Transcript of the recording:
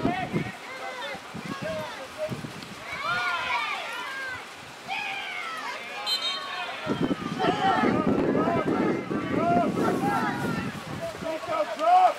Let's go.